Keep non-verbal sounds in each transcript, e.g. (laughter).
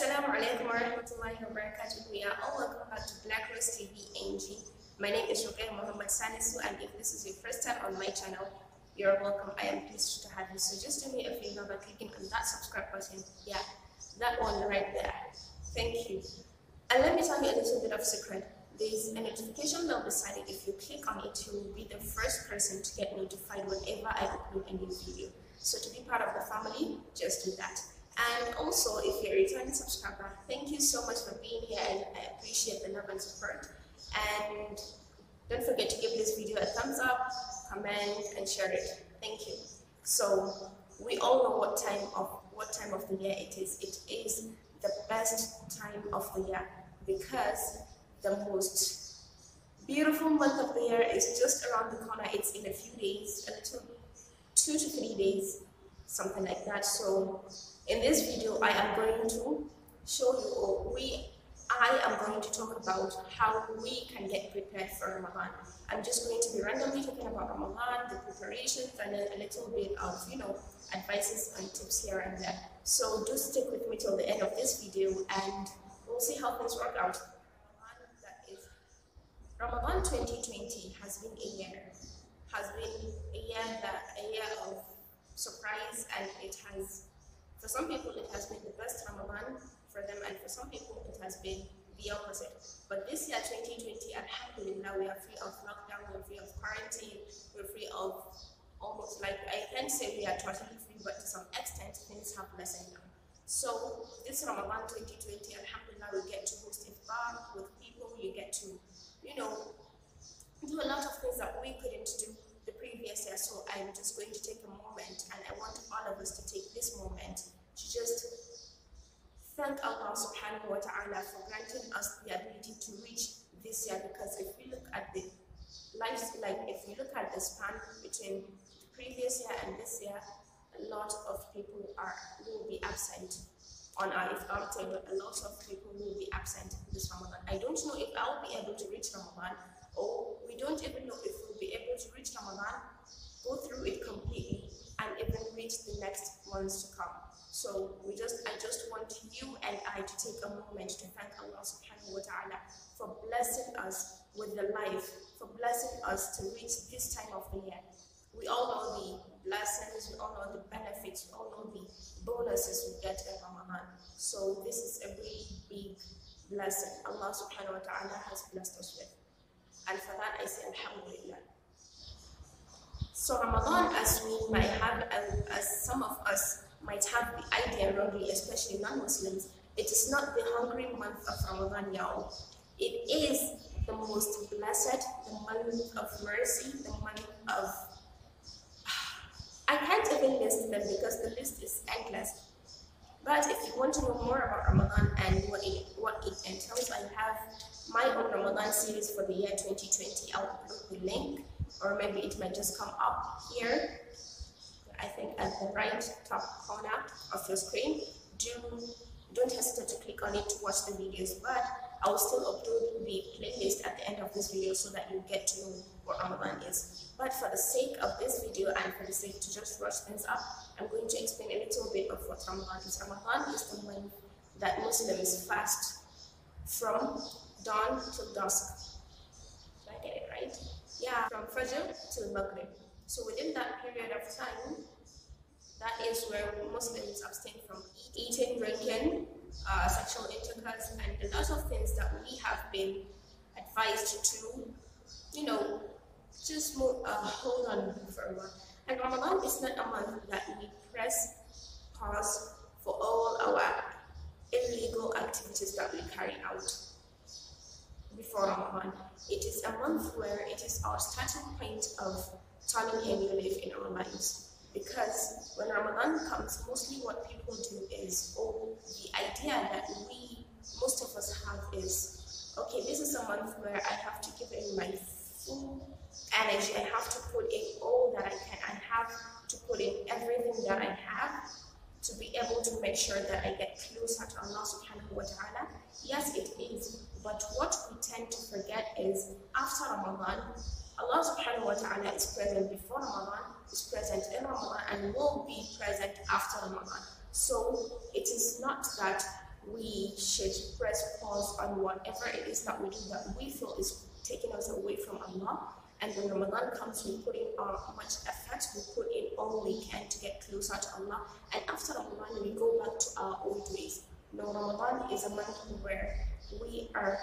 Assalamu alaikum wa rahmatullahi wa barakatuh. We are all welcome back to Black Rose TV NG. My name is Ruqayya Muhammad Sanisu and if this is your first time on my channel, you're welcome. I am pleased to have you. So just do me a favor by clicking on that subscribe button. Yeah, that one right there. Thank you. And let me tell you a little bit of secret. There's a notification bell beside it. If you click on it, you will be the first person to get notified whenever I upload a new video. So to be part of the family, just do that. And also, if you're a returning subscriber, thank you so much for being here and I appreciate the love and support. And don't forget to give this video a thumbs up, comment, and share it. Thank you. So we all know what time of what time of the year it is. It is the best time of the year because the most beautiful month of the year is just around the corner. It's in a few days, a little two to three days, something like that. So in this video, I am going to show you, or we, I am going to talk about how we can get prepared for Ramadan. I'm just going to be randomly talking about Ramadan, the preparations, and then a little bit of, you know, advices and tips here and there. So do stick with me till the end of this video and we'll see how things work out. Ramadan 2020 has been a year, has been a year that a year of surprise and it has for some people, it has been the best Ramadan for them, and for some people, it has been the opposite. But this year, 2020, Alhamdulillah, we are free of lockdown, we're free of quarantine, we're free of almost like, I can't say we are totally free, but to some extent, things have lessened down. So, this Ramadan 2020, Alhamdulillah, we get to host iftar with people, you get to, you know, do a lot of things that we couldn't do previous. So I'm just going to take a moment and I want all of us to take this moment to just thank Allah subhanahu wa ta'ala for granting us the ability to reach this year because if we look at the life, like if we look at the span between the previous year and this year, a lot of people are will be absent on our iftar table. A lot of people will be absent this Ramadan. I don't know if I'll be able to reach Ramadan or we don't even know if we'll be able to reach Ramadan, go through it completely, and even reach the next ones to come. So we just, I just want you and I to take a moment to thank Allah subhanahu wa ta'ala for blessing us with the life, for blessing us to reach this time of the year. We all know the blessings, we all know the benefits, we all know the bonuses we get in Ramadan. So this is a really big blessing Allah subhanahu wa ta'ala has blessed us with. And for that, I say Alhamdulillah. So Ramadan, as we might have, uh, as some of us might have the idea wrongly, especially non-Muslims, it is not the hungry month of Ramadan, y'all. It is the most blessed, the month of mercy, the month of... I can't even list them because the list is endless. But if you want to know more about Ramadan and what it, what it entails, I have my own Ramadan series for the year 2020. I'll put the link, or maybe it might just come up here. I think at the right top corner of your screen. Do don't hesitate to click on it to watch the videos, but I'll still upload the playlist at the end of this video so that you get to know what Ramadan is. But for the sake of this video and for the sake to just rush things up, I'm going to explain a little bit of what Ramadan is. Ramadan is the month that Muslims fast from dawn till dusk. Did I get it right? Yeah, from Fajr till Maghrib. So within that period of time, that is where Muslims abstain from eating, drinking, uh, sexual intercourse, and a lot of things that we have been advised to, you know, just uh, hold on for a while. And Ramadan is not a month that we press pause for all our illegal activities that we carry out Ramadan. It is a month where it is our starting point of turning a new leaf in our lives. Because when Ramadan comes, mostly what people do is, oh, the idea that we, most of us have is, okay, this is a month where I have to give in my full energy. I have to put in all that I can. I have to put in everything that I have to be able to make sure that I get closer to Allah subhanahu wa ta'ala. Yes, it is. But what we tend to forget is after Ramadan, Allah subhanahu wa ta'ala is present before Ramadan, is present in Ramadan, and will be present after Ramadan. So it is not that we should press pause on whatever it is that we do that we feel is taking us away from Allah. And when Ramadan comes, we put in our much effort, we put in all we can to get closer to Allah. And after Ramadan, we go back to our old ways. No, Ramadan is a month where we are,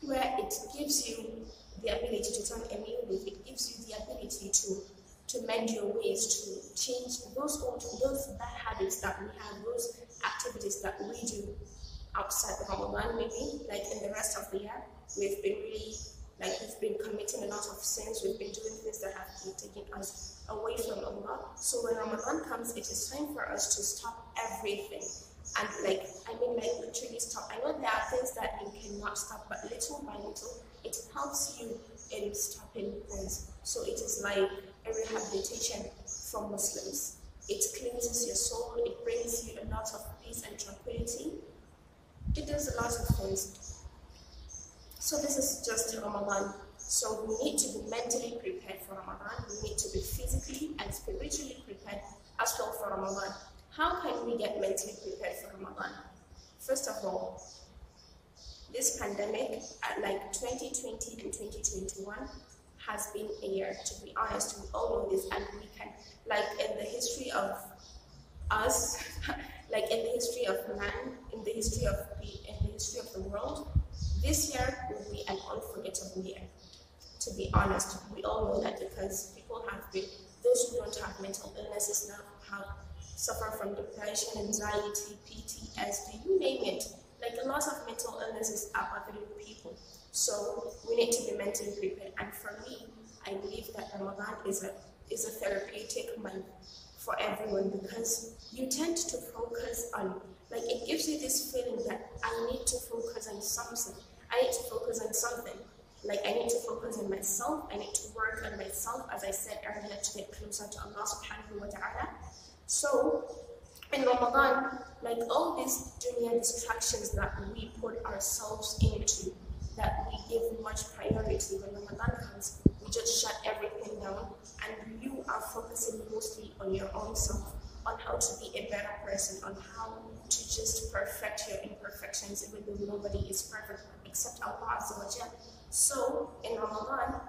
where it gives you the ability to turn a new leaf. It gives you the ability to to mend your ways, to change those old, those bad habits that we have, those activities that we do outside the Ramadan, maybe like in the rest of the year, we've been really like we've been committing a lot of sins, we've been doing things that have been taking us away from Allah. So when Ramadan comes, it is time for us to stop everything. And like, I mean like literally stop. I know there are things that you cannot stop, but little by little, it helps you in stopping things. So it is like a rehabilitation for Muslims. It cleanses your soul, it brings you a lot of peace and tranquility. It does a lot of things. So this is just Ramadan. So we need to be mentally prepared for Ramadan. We need to be physically and spiritually prepared as well for Ramadan. How can we get mentally prepared for Ramadan? First of all, this pandemic, at like 2020 and 2021, has been a year, to be honest. We all know this, and we can, like in the history of us, (laughs) like in the history of man, in the history of the, in the history of the world, this year will be an unforgettable year. To be honest, we all know that because people have been, those who don't have mental illnesses now have suffer from depression, anxiety, PTSD, you name it. Like a lot of mental illnesses are bothering people. So we need to be mentally prepared. And for me, I believe that Ramadan is a is a therapeutic month for everyone because you tend to focus on like it gives you this feeling that I need to focus on something. I need to focus on something. Like I need to focus on myself, I need to work on myself, as I said earlier, to get closer to Allah subhanahu wa ta'ala. So in Ramadan, like all these dunya distractions that we put ourselves into, that we give much priority when Ramadan comes, we just shut everything down and you are focusing mostly on your own self, on how to be a better person, on how to just perfect your imperfections, even though nobody is perfect except Allah Azza wa So in Ramadan,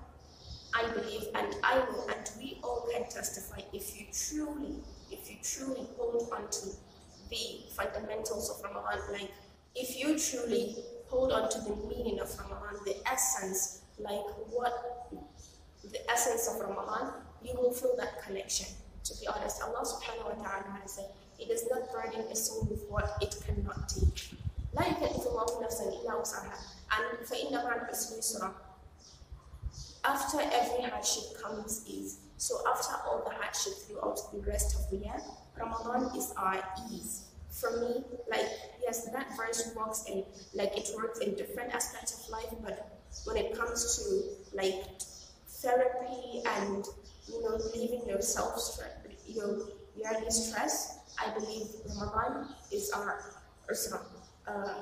I believe and I know and we all can testify if you truly, if you truly hold on to the fundamentals of Ramadan, like if you truly hold on to the meaning of Ramadan, the essence, like what the essence of Ramadan, you will feel that connection. To be honest, Allah subhanahu wa ta'ala has said, He does not burden a soul with what it cannot take. لا يكلف الله نفسا إلا وسعها and فإن مع العسر يسرا after every hardship comes ease. So after all the hardship throughout the rest of the year, Ramadan is our ease for me, like, yes, that verse works in, like, it works in different aspects of life, but when it comes to, like, therapy and, you know, leaving yourself, your yearly stress, I believe Ramadan is our usra. Uh,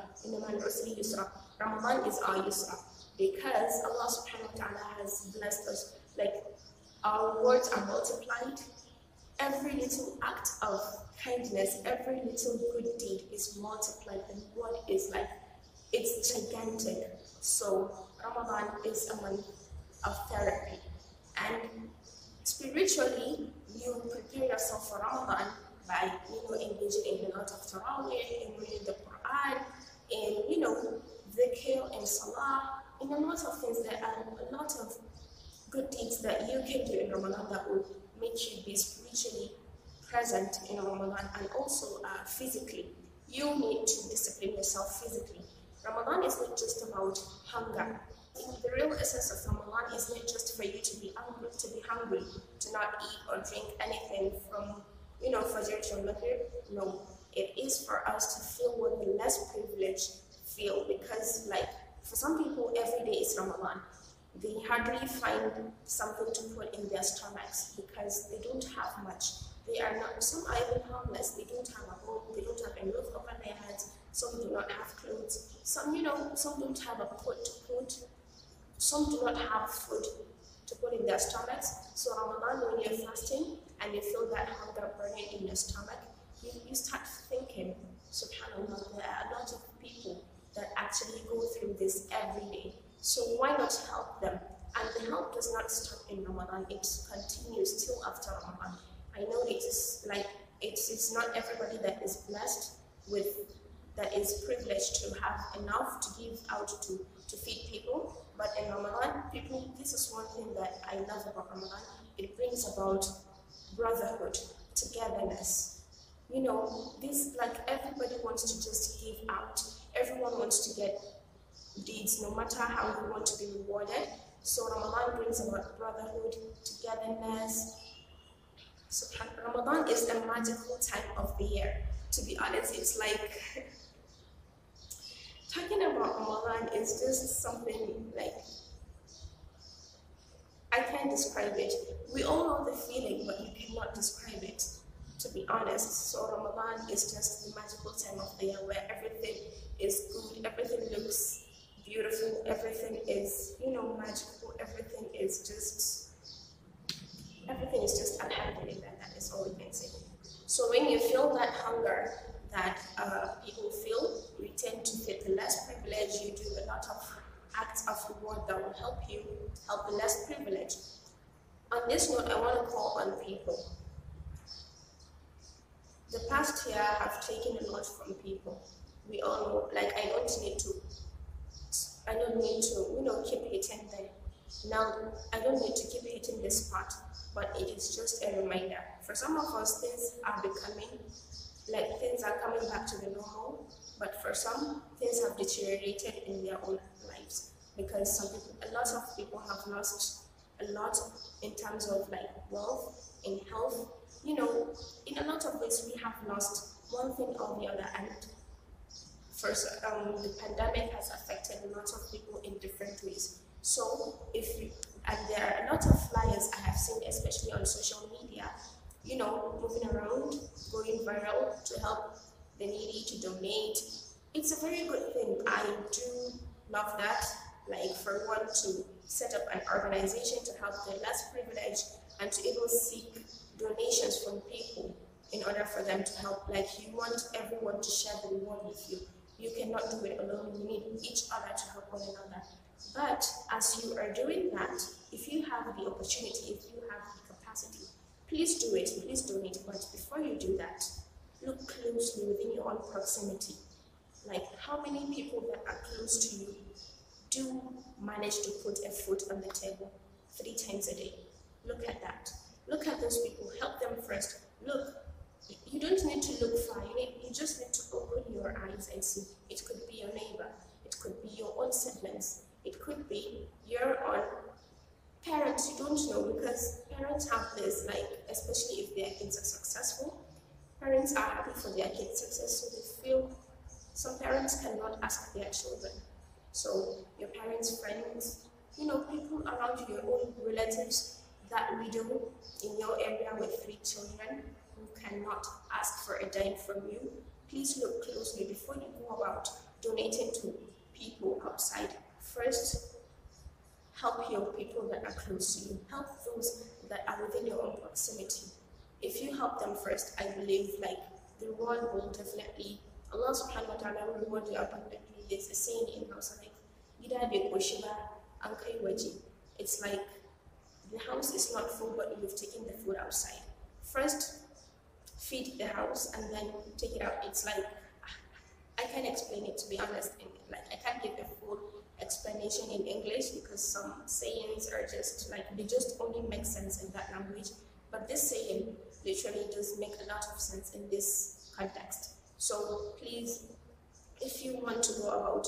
Ramadan is our yusra because Allah subhanahu wa ta'ala has blessed us. Like, our words are multiplied, every little act of kindness, every little good deed is multiplied and what is like, it's gigantic. So Ramadan is a month of therapy. And spiritually, you prepare yourself for Ramadan by, you know, engaging in a lot of in reading the Quran, in, you know, dhikr and salah, in a lot of things that are a lot of good deeds that you can do in Ramadan that will make you be spiritually present in Ramadan and also uh, physically. You need to discipline yourself physically. Ramadan is not just about hunger. The real essence of Ramadan is not just for you to be hungry, to be hungry, to not eat or drink anything from, you know, Fajr to Maghrib. No, it is for us to feel what the less privileged feel because, like, for some people, every day is Ramadan. They hardly find something to put in their stomachs because they don't have much. They are not, some are even homeless, they don't have a home, they don't have a roof over their heads, some do not have clothes, some, you know, some don't have a pot to put, some do not have food to put in their stomachs. So Ramadan, when you're fasting and you feel that hunger burning in your stomach, you, you start thinking, subhanAllah, there are a lot of that actually go through this every day. So why not help them? And the help does not stop in Ramadan, it continues till after Ramadan. I know it is like, it's, it's not everybody that is blessed with, that is privileged to have enough to give out to, to feed people. But in Ramadan, people, this is one thing that I love about Ramadan. It brings about brotherhood, togetherness. You know, this, like everybody wants to just give out. Everyone wants to get deeds, no matter how you want to be rewarded. So Ramadan brings about brotherhood, togetherness. So Ramadan is a magical time of the year. To be honest, it's like (laughs) talking about Ramadan is just something like I can't describe it. We all know the feeling, but you cannot describe it, to be honest. So Ramadan is just the magical time of the year where everything is good, everything looks beautiful, everything is, you know, magical, everything is just, everything is just alhamdulillah, that is all we can say. So when you feel that hunger that uh, people feel, you tend to feel the less privileged, you do a lot of acts of reward that will help you help the less privileged. On this note, I want to call on people. Past year have taken a lot from people. We all know, like I don't need to I don't need to, you know, keep hitting them. Now, I don't need to keep hitting this part, but it is just a reminder. For some of us, things are becoming, like things are coming back to the normal, but for some, things have deteriorated in their own lives because some people, a lot of people have lost a lot in terms of like wealth, in health. You know, in a lot of ways, we have lost one thing or the other, and First, um, the pandemic has affected a lot of people in different ways. So if you, and there are a lot of flyers I have seen, especially on social media, you know, moving around, going viral to help the needy, to donate. It's a very good thing. I do love that. Like for one to set up an organization to help the less privileged and to even seek donations from people in order for them to help. Like you want everyone to share the reward with you. You cannot do it alone. You need each other to help one another. But as you are doing that, if you have the opportunity, if you have the capacity, please do it. Please donate. But before you do that, look closely within your own proximity. Like how many people that are close to you do manage to put a foot on the table three times a day? Look at that. Look at those people. Help them first. Look, you don't need to look far. You, need, you just need to open your eyes and see. It could be your neighbor. It could be your own siblings. It could be your own parents. You don't know because parents have this, like, especially if their kids are successful. Parents are happy for their kids' success, so they feel some parents cannot ask their children. So your parents, friends, you know, people around you, your own relatives, that widow in your area with three children, who cannot ask for a dime from you, please look closely before you go about donating to people outside. First, help your people that are close to you. Help those that are within your own proximity. If you help them first, I believe like the reward will definitely, Allah subhanahu wa ta'ala will reward you abundantly. There's a saying in Hausa like, It's like the house is not full, but you've taken the food outside. First, feed the house and then take it out. It's like, I can't explain it to be honest. like, I can't give a full explanation in English because some sayings are just like, they just only make sense in that language. But this saying literally does make a lot of sense in this context. So please, if you want to go about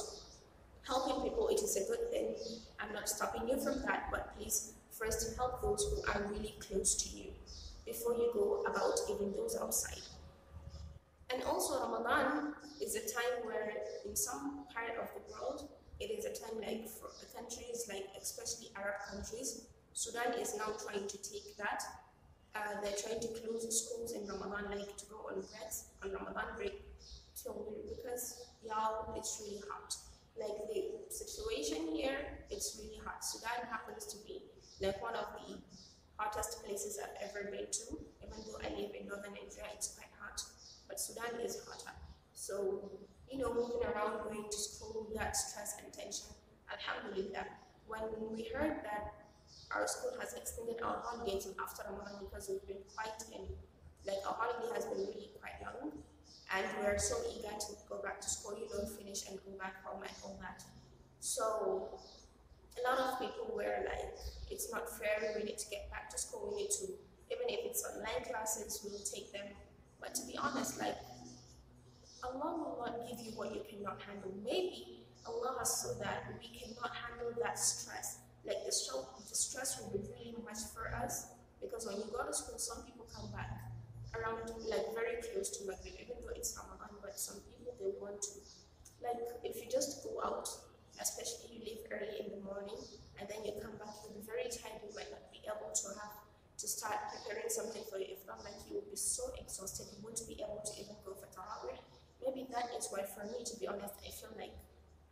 helping people, it is a good thing. I'm not stopping you from that, but please first help those who are really close to you before you go about giving those outside. And also Ramadan is a time where in some part of the world, it is a time like for countries like especially Arab countries, Sudan is now trying to take that. Uh, they're trying to close schools in Ramadan like to go on breaks, on Ramadan break. Because y'all, it's really hot. Like the situation here, it's really hot. Sudan happens to be like one of the hottest places I've ever been to. Even though I live in northern Nigeria, it's quite hot, but Sudan is hotter. So, you know, moving around, going to school, that stress and tension. Alhamdulillah. When we heard that our school has extended our holidays after Ramadan because we've been quite in, like our holiday has been really quite long, and we're so eager to go back to school, you know, finish and go back home and all that. So a lot of people were like, it's not fair, we need to get back to school, we need to, even if it's online classes, we'll take them. But to be honest, like, Allah will not give you what you cannot handle. Maybe Allah has so that we cannot handle that stress. Like the the stress will be really much for us because when you go to school, some people come back around like very close to Maghrib, even though it's Ramadan, but some people they want to. Like if you just go out especially early in the morning and then you come back, you'll be very tired, you might not be able to have to start preparing something for you. If not, like you will be so exhausted, you won't be able to even go for Tarawih. Maybe that is why for me, to be honest, I feel like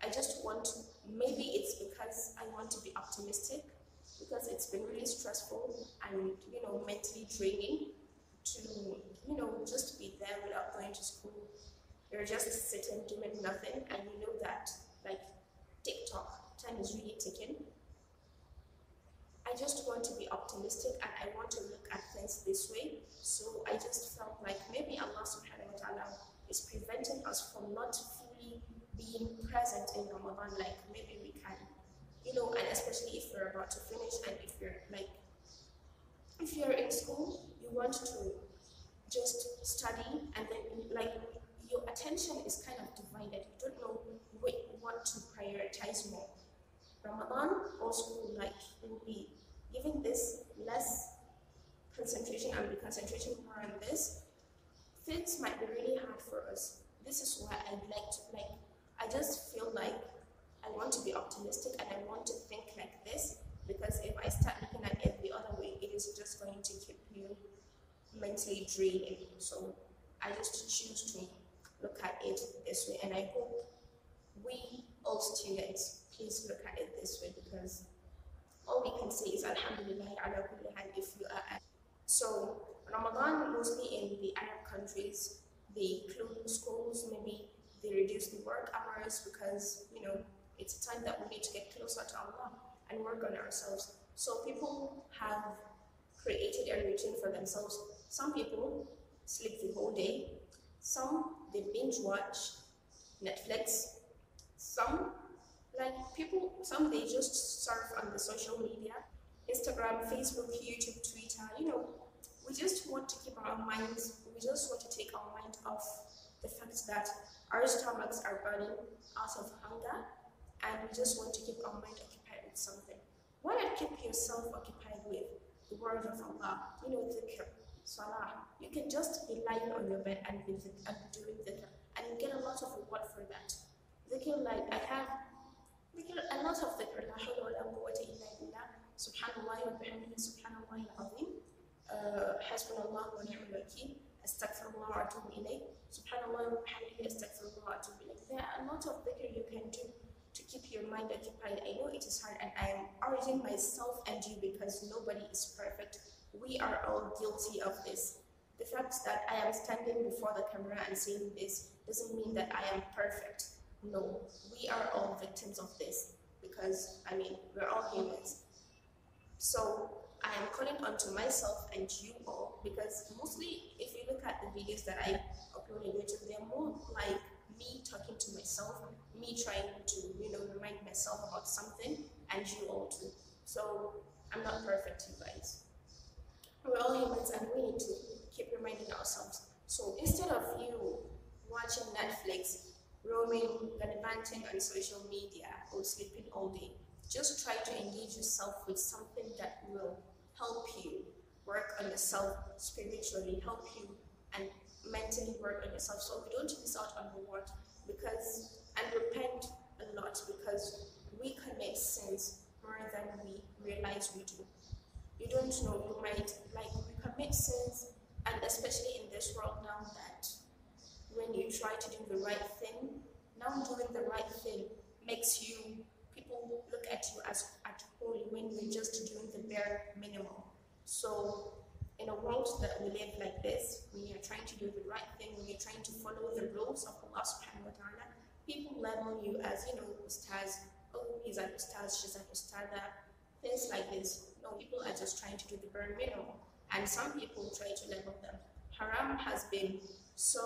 I just want to, maybe it's because I want to be optimistic, because it's been really stressful and, you know, mentally draining to, you know, just be there without going to school. You're just sitting doing nothing and you know that, like, TikTok. Time is really ticking. I just want to be optimistic and I want to look at things this way. So I just felt like maybe Allah subhanahu wa ta'ala is preventing us from not fully being present in Ramadan like maybe we can. You know, and especially if we're about to finish and if you're like if you're in school, you want to just study and then like your attention is kind of divided. You don't know what to prioritize more. Ramadan also like will be giving this less concentration and be concentration more on this. Things might be really hard for us. This is why I'd like to like I just feel like I want to be optimistic and I want to think like this because if I start looking at it the other way, it is just going to keep you mentally draining. So I just choose to look at it this way and I hope we, all students, please look at it this way because all we can say is Alhamdulillah ala kulli if you are. So Ramadan mostly in the Arab countries, they close schools, maybe they reduce the work hours because you know it's a time that we need to get closer to Allah and work on ourselves. So people have created a routine for themselves. Some people sleep the whole day. Some they binge watch Netflix, some, like people, some they just surf on the social media, Instagram, Facebook, YouTube, Twitter, you know, we just want to keep our minds, we just want to take our mind off the fact that our stomachs are burning out of hunger and we just want to keep our mind occupied with something. Why not keep yourself occupied with the word of Allah, you know, dhikr, salah. You can just be lying on your bed and, be doing dhikr and you get a lot of reward for that. Dhikr like I have a lot of. There are a lot of things you can do to keep your mind occupied. I know it is hard and I am urging myself and you because nobody is perfect. We are all guilty of this. The fact that I am standing before the camera and saying this doesn't mean that I am perfect no, we are all victims of this because, I mean, we're all humans. So I am calling on to myself and you all because mostly if you look at the videos that I upload on YouTube, they're more like me talking to myself, me trying to, you know, remind myself about something and you all too. So I'm not perfect, you guys. We're all humans and we need to keep reminding ourselves. So instead of you watching Netflix, roaming, gallivanting on social media, or sleeping all day. Just try to engage yourself with something that will help you work on yourself spiritually, help you and mentally work on yourself so we don't miss out on reward because and repent a lot because we commit sins more than we realize we do. You don't know, you might like we commit sins and especially in this world now that when you try to do the right thing, now doing the right thing makes you, people look at you as at holy when you're just doing the bare minimum. So in a world that we live like this, when you're trying to do the right thing, when you're trying to follow the rules of Allah subhanahu wa ta'ala, people label you as, you know, ustaz, oh, he's an ustaz, she's an ustada, things like this. No, people are just trying to do the bare minimum. And some people try to label them. Haram has been so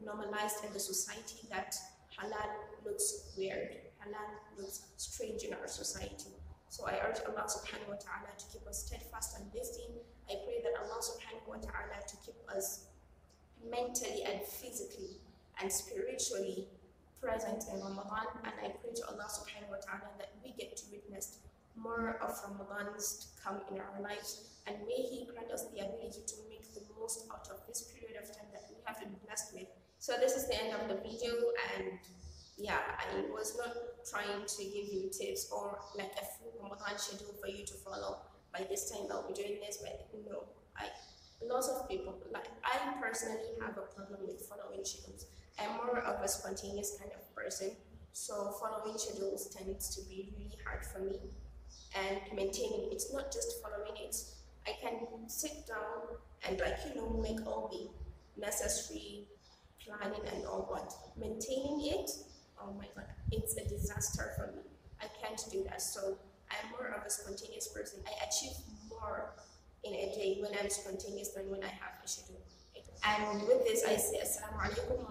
normalized in the society that halal looks weird. Halal looks strange in our society. So I urge Allah subhanahu wa ta'ala to keep us steadfast on this. I pray that Allah subhanahu wa ta'ala to keep us mentally and physically and spiritually present in Ramadan. And I pray to Allah subhanahu wa ta'ala that we get to witness more of Ramadans to come in our lives. And may He grant us the ability to make the most out of this period of time that we have been blessed with. So this is the end of the video and yeah, I was not trying to give you tips or like a full Ramadan schedule for you to follow. By this time I'll be doing this, but no, I lots of people like I personally have a problem with following schedules. I'm more of a spontaneous kind of person, so following schedules tends to be really hard for me. And maintaining it's not just following it. I can sit down and like you know make all the necessary planning and all, but maintaining it oh my god, it's a disaster for me. I can't do that. So I'm more of a spontaneous person. I achieve more in a day when I'm spontaneous than when I have a schedule. And with this, I say Assalamu alaikum